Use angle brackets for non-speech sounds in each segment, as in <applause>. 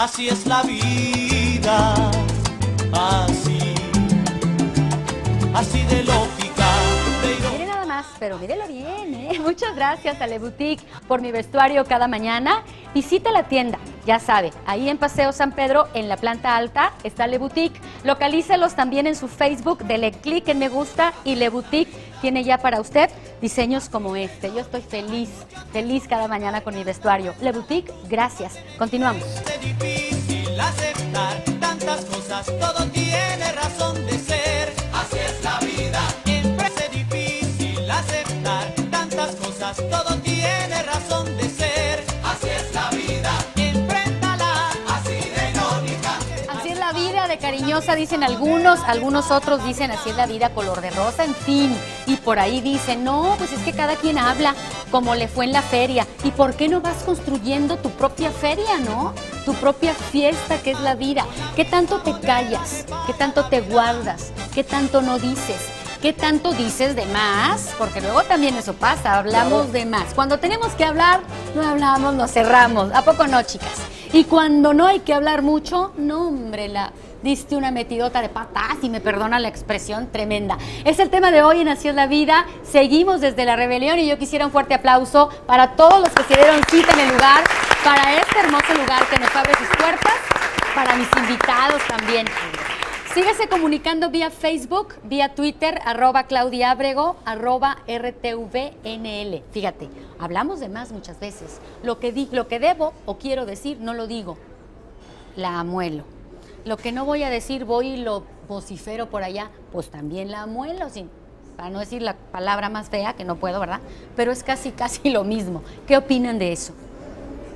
así es la vida, así, así de lógica. Mire nada más, pero mírelo bien, ¿eh? <laughs> Muchas gracias a Le Boutique por mi vestuario cada mañana. Visita la tienda, ya sabe, ahí en Paseo San Pedro, en la planta alta, está Le Boutique. Localícelos también en su Facebook, dele clic en me gusta y Le Boutique tiene ya para usted diseños como este. Yo estoy feliz, feliz cada mañana con mi vestuario. Le Boutique, gracias. Continuamos. Es difícil aceptar tantas cosas, todo tiene razón dicen algunos, algunos otros dicen así es la vida color de rosa, en fin. Y por ahí dicen, no, pues es que cada quien habla como le fue en la feria. ¿Y por qué no vas construyendo tu propia feria, no? Tu propia fiesta que es la vida. ¿Qué tanto te callas? ¿Qué tanto te guardas? ¿Qué tanto no dices? ¿Qué tanto dices de más? Porque luego también eso pasa, hablamos de más. Cuando tenemos que hablar, no hablamos, nos cerramos. ¿A poco no, chicas? Y cuando no hay que hablar mucho, no, hombre, la diste una metidota de patas y me perdona la expresión tremenda. Es el tema de hoy en Así es la vida. Seguimos desde la rebelión y yo quisiera un fuerte aplauso para todos los que se dieron cita en el lugar, para este hermoso lugar que nos abre sus puertas, para mis invitados también. Síguese comunicando vía Facebook, vía Twitter, arroba Claudia Abrego, arroba RTVNL. Fíjate, hablamos de más muchas veces. Lo que, di- lo que debo o quiero decir, no lo digo. La amuelo. Lo que no voy a decir, voy y lo vocifero por allá, pues también la amuelo, sin, para no decir la palabra más fea, que no puedo, ¿verdad? Pero es casi, <laughs> casi lo mismo. ¿Qué opinan de eso?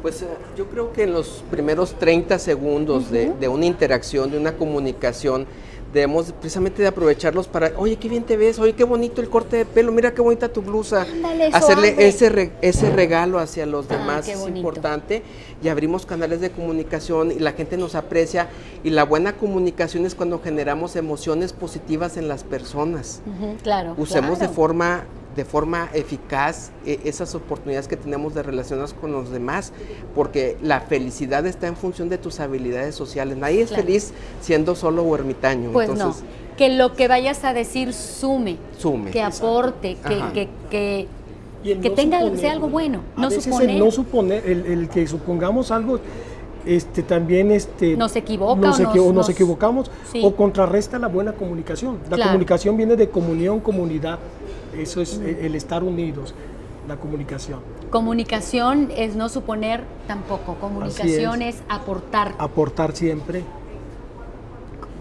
Pues eh, yo creo que en los primeros 30 segundos de, de una interacción, de una comunicación, debemos precisamente de aprovecharlos para, oye, qué bien te ves, oye, qué bonito el corte de pelo, mira qué bonita tu blusa. Ándale, Hacerle ese, re- ese regalo hacia los Ah, demás es importante y abrimos canales de comunicación y la gente nos aprecia y la buena comunicación es cuando generamos emociones positivas en las personas. Claro. Usemos claro. de forma de forma eficaz eh, esas oportunidades que tenemos de relacionarnos con los demás, porque la felicidad está en función de tus habilidades sociales. Nadie es Claro. feliz siendo solo o ermitaño. Pues Entonces, no, que lo que vayas a decir sume, Sume. que aporte, que, que, que, que no tenga, suponer, sea algo bueno, a no veces suponer. El no suponer, el, el que supongamos algo, este, también este, Nos equivoca nos, o equi- nos- o nos nos- equivocamos Sí. o contrarresta la buena comunicación. La Claro. comunicación viene de comunión, comunidad. Eso es eh, el estar unidos, la comunicación. Comunicación es no suponer tampoco, comunicación es. aportar. Aportar siempre.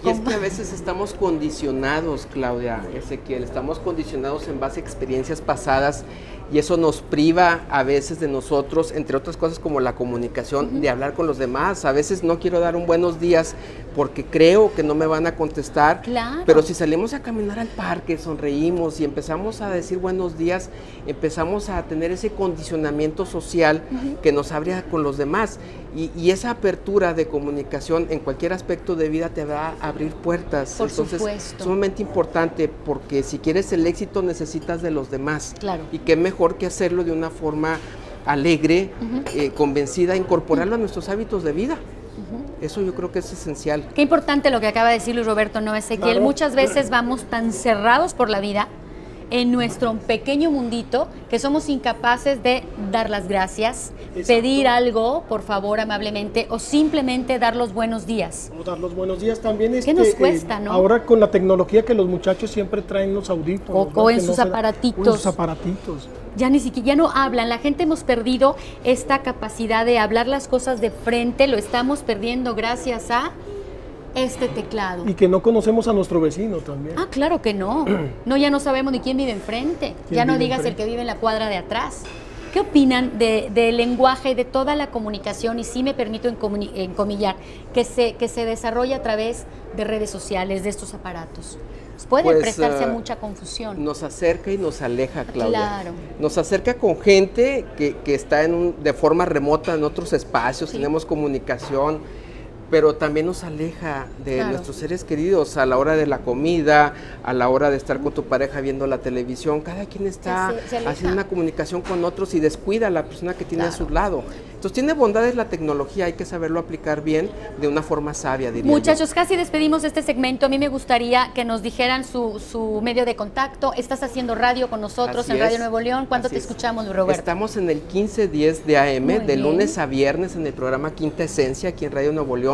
Y es que a veces estamos condicionados, Claudia, Ezequiel, estamos condicionados en base a experiencias pasadas y eso nos priva a veces de nosotros, entre otras cosas como la comunicación, de hablar con los demás. A veces no quiero dar un buenos días porque creo que no me van a contestar, Claro. pero si salimos a caminar al parque, sonreímos y empezamos a decir buenos días, empezamos a tener ese condicionamiento social que nos abre con los demás. Y, y esa apertura de comunicación en cualquier aspecto de vida te va a abrir puertas. Por Entonces, supuesto. sumamente importante porque si quieres el éxito necesitas de los demás. Claro. Y qué mejor que hacerlo de una forma alegre, eh, convencida, incorporarlo a nuestros hábitos de vida. Eso yo creo que es esencial. Qué importante lo que acaba de decir Luis Roberto, no Ezequiel. Claro. Muchas veces vamos tan cerrados por la vida en nuestro pequeño mundito que somos incapaces de dar las gracias, Exacto. pedir algo, por favor, amablemente, o simplemente dar los buenos días. A dar los buenos días también. este, nos cuesta, no? Ahora con la tecnología que los muchachos siempre traen los audífonos. O- o en sus aparatitos. o en sus aparatitos. Ya ni siquiera, ya no hablan, la gente hemos perdido esta capacidad de hablar las cosas de frente, lo estamos perdiendo gracias a este teclado. Y que no conocemos a nuestro vecino también. Ah, claro que no. <clears throat> No, ya no sabemos ni quién vive enfrente. ¿Quién Ya no digas el que vive en la cuadra de atrás. ¿Qué opinan de- del lenguaje y de toda la comunicación? Y sí me permito encomillar, que se, que se desarrolla a través de redes sociales, de estos aparatos. Puede Pues, prestarse ah, mucha confusión. Nos acerca y nos aleja, Claudia. Claro. Nos acerca con gente que, que está en un- de forma remota en otros espacios, Sí. tenemos comunicación, pero también nos aleja de Claro. nuestros seres queridos a la hora de la comida, a la hora de estar con tu pareja viendo la televisión. Cada quien está haciendo una comunicación con otros y descuida a la persona que tiene a su lado. Entonces tiene bondades la tecnología, hay que saberlo aplicar bien de una forma sabia, diría yo. Muchachos, casi despedimos este segmento. A mí me gustaría que nos dijeran su, su medio de contacto. Estás haciendo radio con nosotros Así en Radio es. Nuevo León. ¿Cuándo Así te es. escuchamos, Roberto? Estamos en el 1510 de AM, Muy de bien. lunes a viernes en el programa Quinta Esencia aquí en Radio Nuevo León.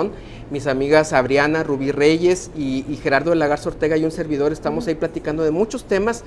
Mis amigas Abriana, Rubí Reyes y, Gerardo de la Garza Ortega y un servidor. Estamos ahí platicando de muchos temas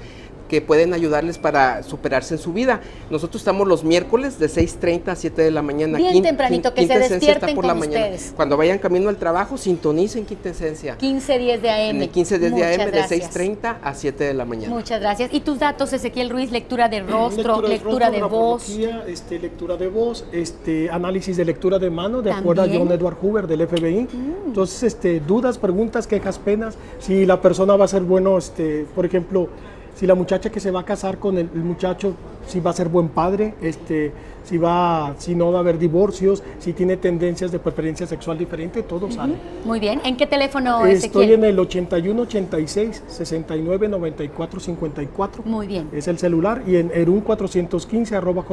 que pueden ayudarles para superarse en su vida. Nosotros estamos los miércoles de 6.30 a 7 de la mañana. Bien Quin- tempranito, que se despierten por la con mañana. ustedes. Cuando vayan camino al trabajo, sintonicen Quinta Esencia. 15 10 de AM. En el 15 de Muchas AM de gracias. 6.30 a 7 de la mañana. Muchas gracias. ¿Y tus datos, Ezequiel Ruiz? Lectura de rostro, lectura, rostro, de voz. Este, lectura de voz, este, análisis de lectura de mano, de acuerdo a. Mm. John Edward Hoover del FBI. Entonces, este, dudas, preguntas, quejas, penas. Si la persona va a ser bueno, este, por ejemplo, si la muchacha que se va a casar con el, el muchacho, si va a ser buen padre, este, si va, si no va a haber divorcios, si tiene tendencias de preferencia sexual diferente, todo sale. Muy bien. ¿En qué teléfono, Estoy Ezequiel? en el 81 86 69 94 54. Muy bien. Es el celular y en erun415 arroba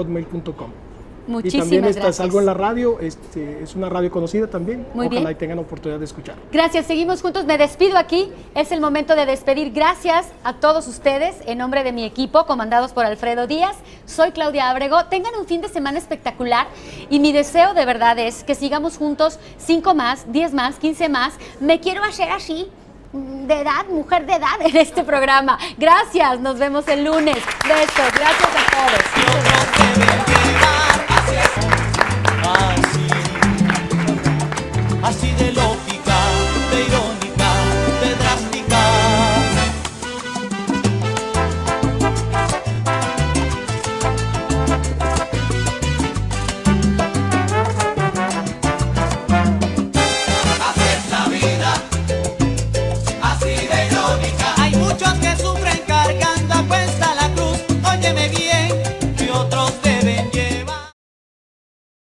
hotmail.com. Y Muchísimas también está, gracias. salgo en la radio, este, es una radio conocida también. Muy Ojalá bien. y tengan oportunidad de escuchar. Gracias, seguimos juntos. Me despido aquí. Es el momento de despedir. Gracias a todos ustedes en nombre de mi equipo, comandados por Alfredo Díaz. Soy Claudia Abrego. Tengan un fin de semana espectacular y mi deseo de verdad es que sigamos juntos 5 más, 10 más, 15 más. Me quiero hacer así. De edad, mujer de edad en este programa. Gracias, nos vemos el lunes. Besos, gracias a todos. Así de lo